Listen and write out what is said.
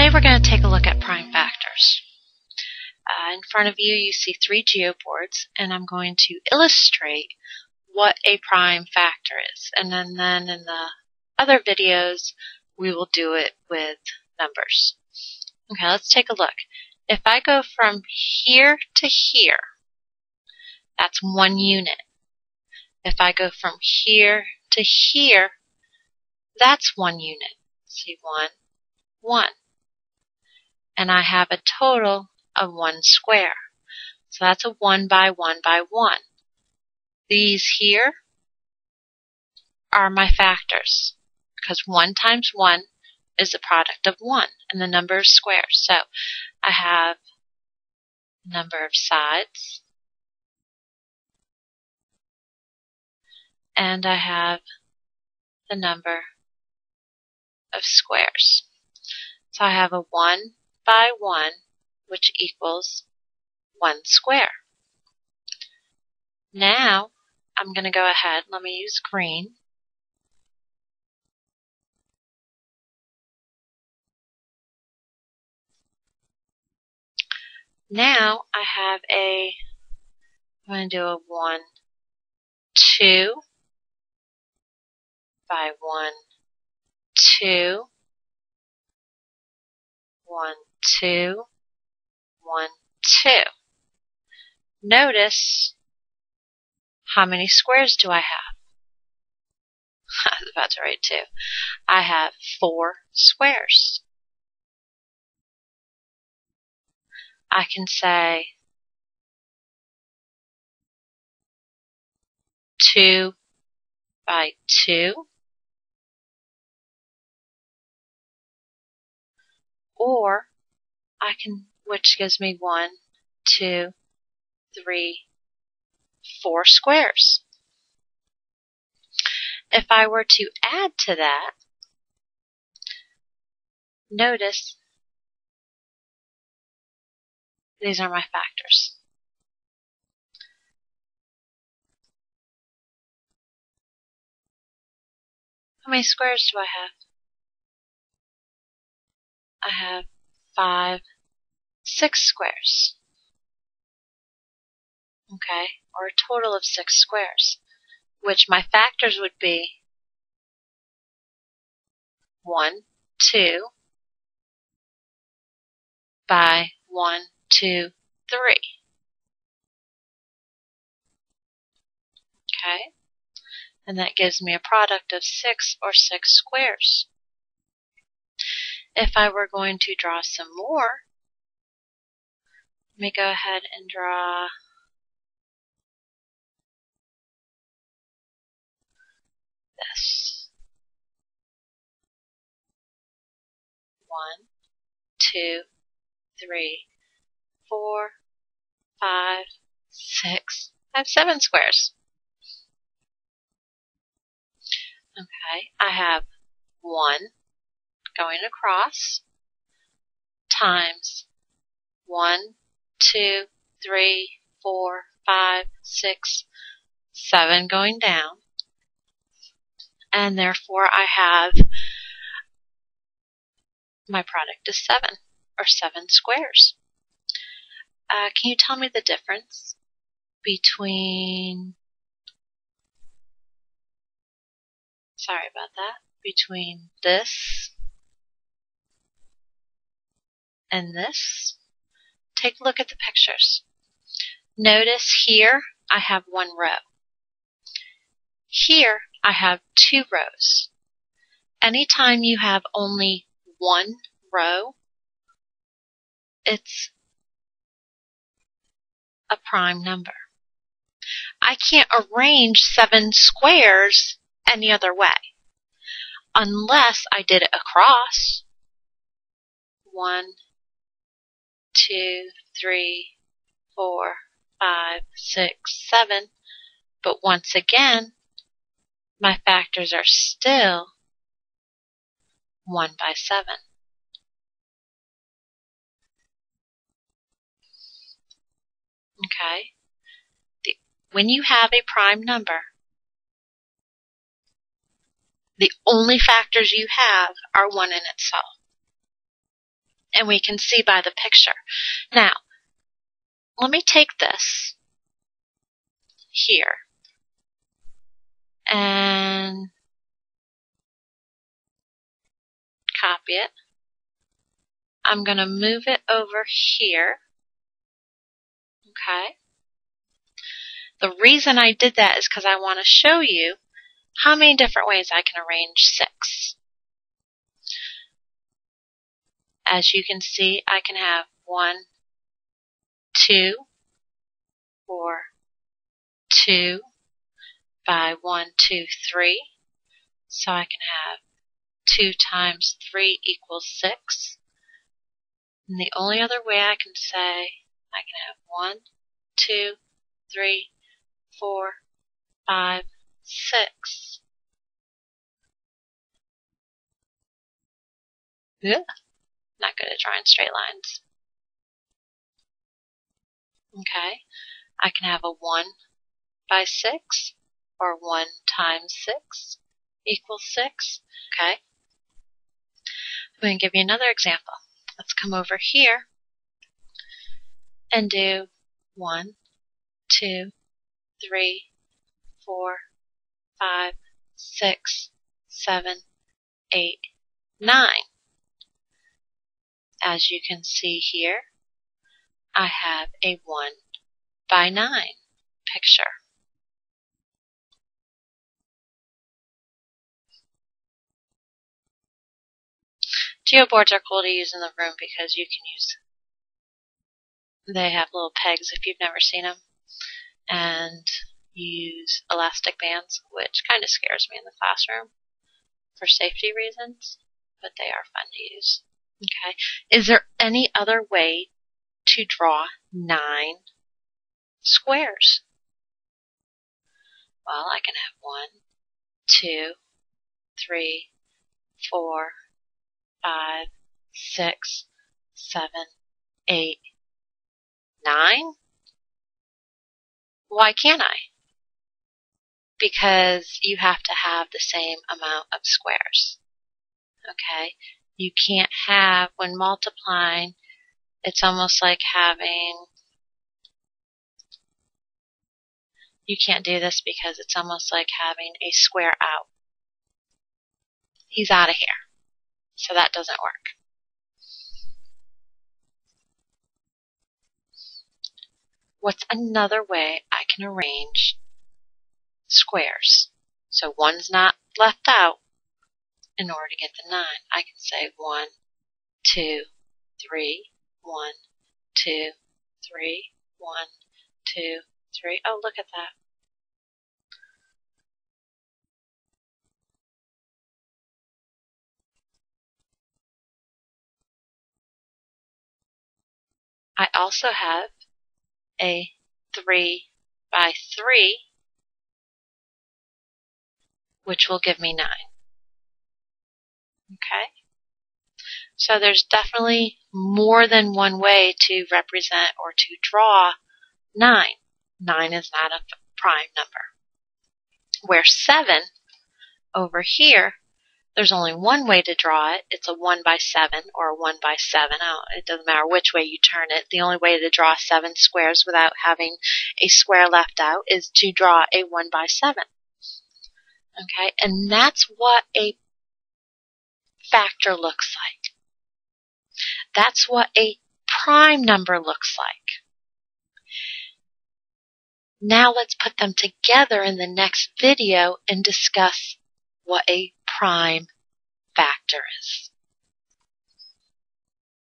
Today we're going to take a look at prime factors. Uh, in front of you you see three geoboards and I'm going to illustrate what a prime factor is and then, then in the other videos we will do it with numbers. Okay, let's take a look. If I go from here to here, that's one unit. If I go from here to here, that's one unit. See, one, one and I have a total of one square. So that's a one by one by one. These here are my factors because one times one is the product of one and the number of squares. So I have number of sides and I have the number of squares. So I have a 1 by 1, which equals 1 square. Now, I'm going to go ahead, let me use green. Now I have a, I'm going to do a 1, 2 by 1, 2, 1, two, one, two. Notice how many squares do I have? I was about to write two. I have four squares. I can say two by two or I can, which gives me one, two, three, four squares. If I were to add to that, notice these are my factors. How many squares do I have? I have five, six squares. Okay, or a total of six squares, which my factors would be 1, 2, by 1, 2, 3. Okay, and that gives me a product of 6 or 6 squares. If I were going to draw some more, let me go ahead and draw this. One, two, three, four, five, six. I have seven squares. Okay, I have one, going across times 1, 2, 3, 4, 5, 6, 7 going down. And therefore I have my product is 7, or 7 squares. Uh, can you tell me the difference between, sorry about that, between this and this. Take a look at the pictures. Notice here I have one row. Here I have two rows. Anytime you have only one row, it's a prime number. I can't arrange seven squares any other way unless I did it across. One, two, three, four, five, six, seven. But once again, my factors are still 1 by 7. Okay? The, when you have a prime number, the only factors you have are 1 in itself. And we can see by the picture. Now, let me take this here and copy it. I'm going to move it over here. Okay. The reason I did that is because I want to show you how many different ways I can arrange 6. As you can see, I can have one, two, four, two by one, two, three. So I can have 2 times 3 equals 6. And the only other way I can say I can have one, two, three, four, five, six. Yeah. Not good at drawing straight lines. Okay. I can have a 1 by 6 or 1 times 6 equals 6. Okay. I'm going to give you another example. Let's come over here and do one, two, three, four, five, six, seven, eight, nine. As you can see here, I have a 1 by 9 picture. Geoboards are cool to use in the room because you can use they have little pegs if you've never seen them. And use elastic bands, which kind of scares me in the classroom for safety reasons, but they are fun to use. Okay. Is there any other way to draw nine squares? Well, I can have one, two, three, four, five, six, seven, eight, nine? Why can't I? Because you have to have the same amount of squares. Okay? You can't have, when multiplying, it's almost like having, you can't do this because it's almost like having a square out. He's out of here. So that doesn't work. What's another way I can arrange squares? So one's not left out in order to get the 9. I can say 1, 2, 3, 1, 2, 3, 1, 2, 3. Oh, look at that. I also have a 3 by 3, which will give me 9. Okay? So there's definitely more than one way to represent or to draw 9. 9 is not a prime number. Where 7 over here there's only one way to draw it. It's a 1 by 7 or a 1 by 7. it doesn't matter which way you turn it. The only way to draw 7 squares without having a square left out is to draw a 1 by 7. Okay, and that's what a factor looks like. That's what a prime number looks like. Now let's put them together in the next video and discuss what a prime factor is.